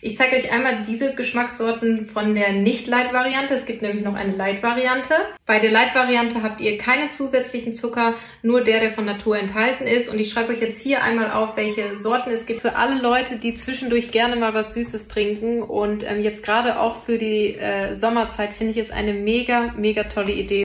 Ich zeige euch einmal diese Geschmackssorten von der Nicht-Light-Variante. Es gibt nämlich noch eine Light-Variante. Bei der Light-Variante habt ihr keine zusätzlichen Zucker, nur der, der von Natur enthalten ist. Und ich schreibe euch jetzt hier einmal auf, welche Sorten es gibt für alle Leute, die zwischendurch gerne mal was Süßes trinken. Und ähm, jetzt gerade auch für die äh, Sommerzeit finde ich es eine mega, mega tolle Idee.